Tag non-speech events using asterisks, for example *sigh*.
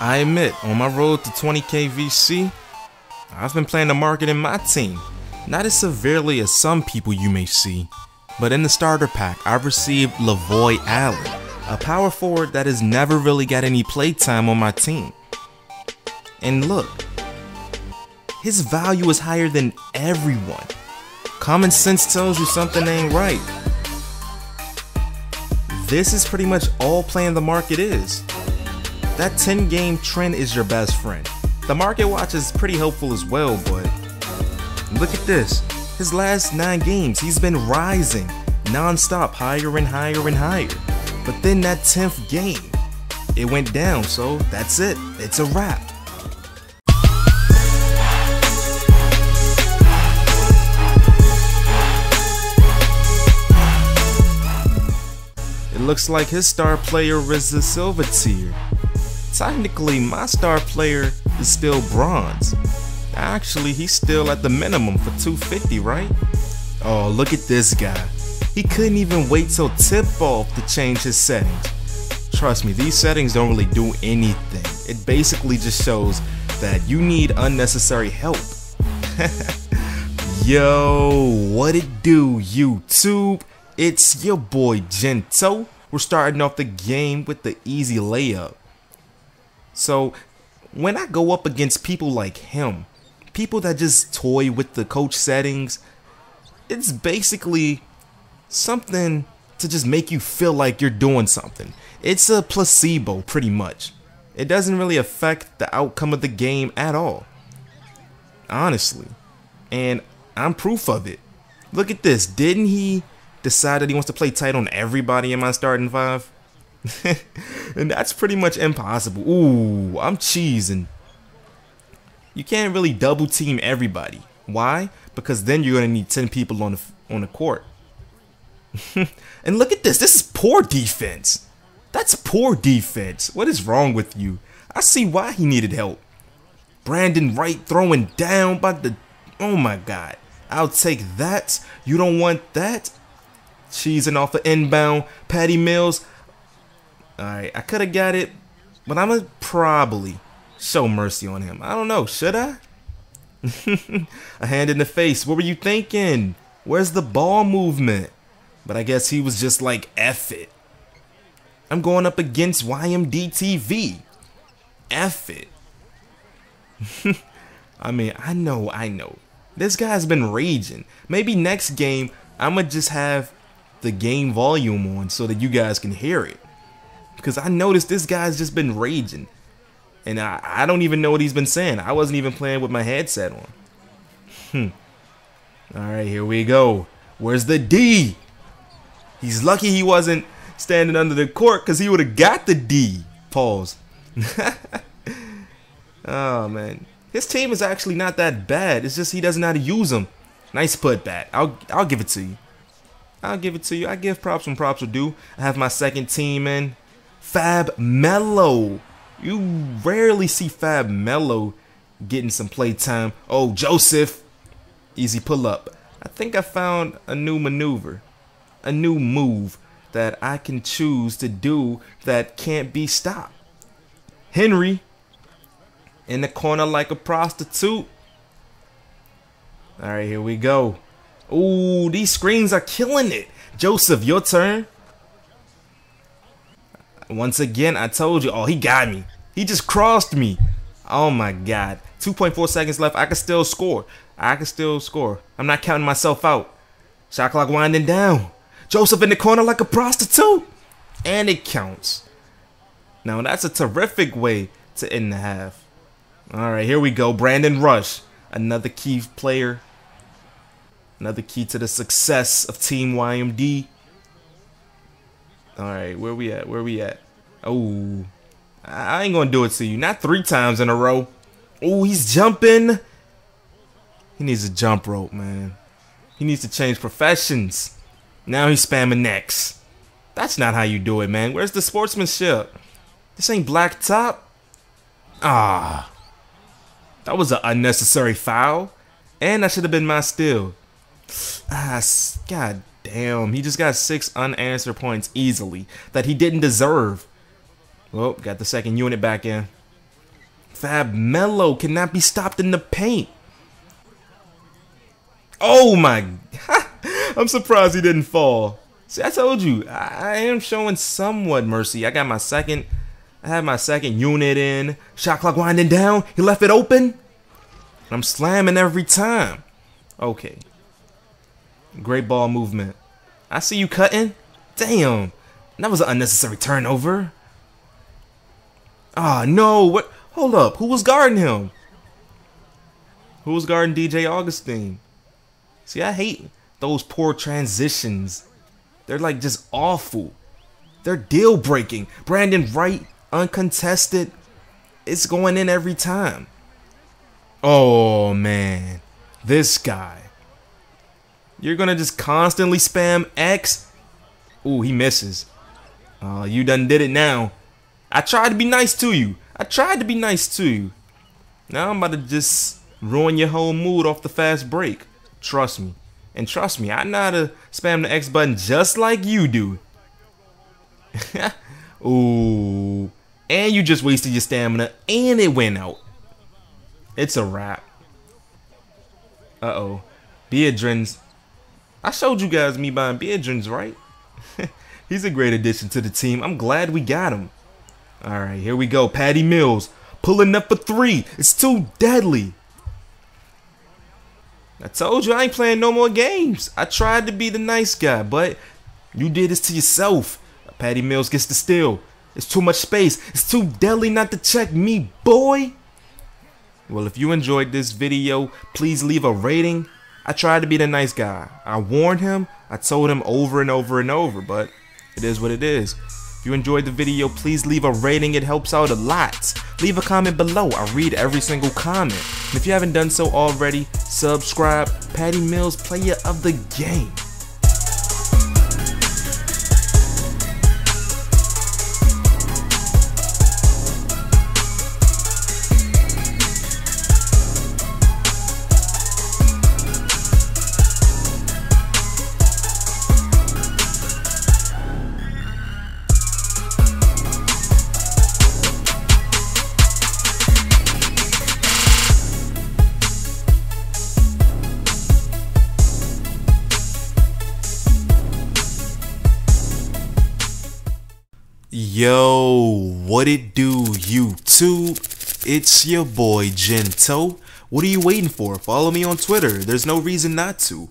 I admit, on my road to 20k VC, I've been playing the market in my team. Not as severely as some people you may see, but in the starter pack, I've received Lavoy Allen, a power forward that has never really got any playtime on my team. And look, his value is higher than everyone. Common sense tells you something ain't right. This is pretty much all playing the market is. That 10 game trend is your best friend. The market watch is pretty helpful as well, but look at this. His last 9 games, he's been rising non-stop higher and higher and higher. But then that 10th game, it went down, so that's it. It's a wrap. It looks like his star player is the silver tier. Technically, my star player is still bronze. Actually, he's still at the minimum for 250, right? Oh, look at this guy. He couldn't even wait till tip off to change his settings. Trust me, these settings don't really do anything. It basically just shows that you need unnecessary help. *laughs* Yo, what it do, YouTube? It's your boy Gento. We're starting off the game with the easy layup. So, when I go up against people like him, people that just toy with the coach settings, it's basically something to just make you feel like you're doing something. It's a placebo, pretty much. It doesn't really affect the outcome of the game at all. Honestly. And I'm proof of it. Look at this. Didn't he decide that he wants to play tight on everybody in my starting five? *laughs* and that's pretty much impossible. Ooh, I'm cheesing. You can't really double team everybody. Why? Because then you're gonna need 10 people on the on the court. *laughs* and look at this. This is poor defense. That's poor defense. What is wrong with you? I see why he needed help. Brandon Wright throwing down by the. Oh my God. I'll take that. You don't want that? Cheesing off the inbound. Patty Mills. Alright, I could have got it, but I'm going to probably show mercy on him. I don't know. Should I? *laughs* A hand in the face. What were you thinking? Where's the ball movement? But I guess he was just like, F it. I'm going up against YMDTV. F it. *laughs* I mean, I know, I know. This guy's been raging. Maybe next game, I'm going to just have the game volume on so that you guys can hear it. Because I noticed this guy's just been raging. And I, I don't even know what he's been saying. I wasn't even playing with my headset on. Hmm. Alright, here we go. Where's the D? He's lucky he wasn't standing under the court because he would have got the D. Pause. *laughs* oh, man. His team is actually not that bad. It's just he doesn't know how to use them. Nice put back. I'll, I'll give it to you. I'll give it to you. I give props when props are due. I have my second team in. Fab Melo. You rarely see Fab Melo getting some playtime. Oh, Joseph. Easy pull up. I think I found a new maneuver. A new move that I can choose to do that can't be stopped. Henry in the corner like a prostitute. All right, here we go. Ooh, these screens are killing it. Joseph, your turn. Once again, I told you. Oh, he got me. He just crossed me. Oh my God. 2.4 seconds left. I can still score. I can still score. I'm not counting myself out. Shot clock winding down. Joseph in the corner like a prostitute. And it counts. Now, that's a terrific way to end the half. All right, here we go. Brandon Rush, another key player. Another key to the success of Team YMD. All right, where we at? Where we at? Oh, I ain't gonna do it to you. Not three times in a row. Oh, he's jumping. He needs a jump rope, man. He needs to change professions. Now he's spamming next. That's not how you do it, man. Where's the sportsmanship? This ain't black top. Ah. That was an unnecessary foul. And that should have been my steal. Ah, god damn. He just got six unanswered points easily that he didn't deserve. Well, got the second unit back in. Fab Melo cannot be stopped in the paint. Oh my. *laughs* I'm surprised he didn't fall. See, I told you, I, I am showing somewhat mercy. I got my second, I had my second unit in. Shot clock winding down. He left it open. I'm slamming every time. Okay. Great ball movement. I see you cutting. Damn. That was an unnecessary turnover. Ah, no. What? Hold up. Who was guarding him? Who was guarding DJ Augustin? See, I hate those poor transitions. They're like just awful. They're deal breaking. Brandon Wright, uncontested. It's going in every time. Oh, man. This guy. You're to just constantly spam X? Ooh, he misses. Oh, you done did it now. I tried to be nice to you. I tried to be nice to you. Now I'm about to just ruin your whole mood off the fast break. Trust me. And trust me, I know how to spam the X button just like you do. *laughs* Ooh. And you just wasted your stamina and it went out. It's a wrap. Uh-oh. Biedrins. I showed you guys me buying Biedrins, right? *laughs* He's a great addition to the team. I'm glad we got him. All right, here we go. Patty Mills pulling up for three. It's too deadly. I told you I ain't playing no more games. I tried to be the nice guy, but you did this to yourself. Patty Mills gets the steal. It's too much space. It's too deadly not to check me, boy. Well, if you enjoyed this video, please leave a rating. I tried to be the nice guy. I warned him. I told him over and over and over, but it is what it is. If you enjoyed the video, please leave a rating. It helps out a lot. Leave a comment below. I read every single comment. And if you haven't done so already, subscribe. Patty Mills, player of the game. Yo, what it do, YouTube? It's your boy Gento. What are you waiting for? Follow me on Twitter. There's no reason not to.